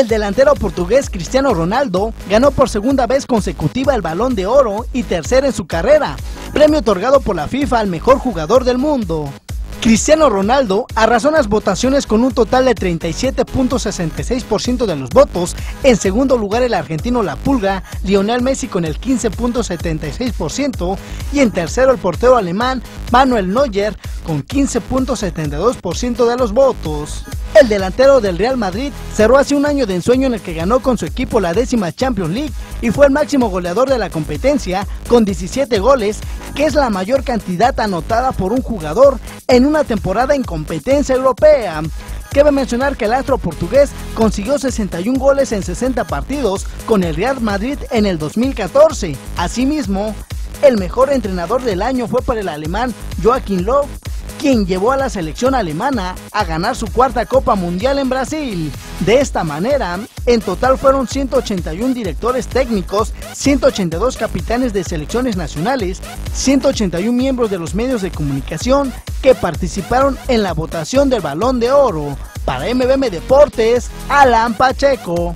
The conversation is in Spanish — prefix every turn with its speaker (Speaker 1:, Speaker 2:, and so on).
Speaker 1: El delantero portugués Cristiano Ronaldo ganó por segunda vez consecutiva el Balón de Oro y tercera en su carrera, premio otorgado por la FIFA al mejor jugador del mundo. Cristiano Ronaldo arrasó las votaciones con un total de 37.66% de los votos. En segundo lugar el argentino La Pulga, Lionel Messi con el 15.76% y en tercero el portero alemán Manuel Neuer con 15.72% de los votos. El delantero del Real Madrid cerró hace un año de ensueño en el que ganó con su equipo la décima Champions League y fue el máximo goleador de la competencia con 17 goles, que es la mayor cantidad anotada por un jugador en una temporada en competencia europea. Cabe mencionar que el astro portugués consiguió 61 goles en 60 partidos con el Real Madrid en el 2014. Asimismo, el mejor entrenador del año fue para el alemán Joachim Löw, quien llevó a la selección alemana a ganar su cuarta Copa Mundial en Brasil. De esta manera, en total fueron 181 directores técnicos, 182 capitanes de selecciones nacionales, 181 miembros de los medios de comunicación que participaron en la votación del Balón de Oro. Para MBM Deportes, Alan Pacheco.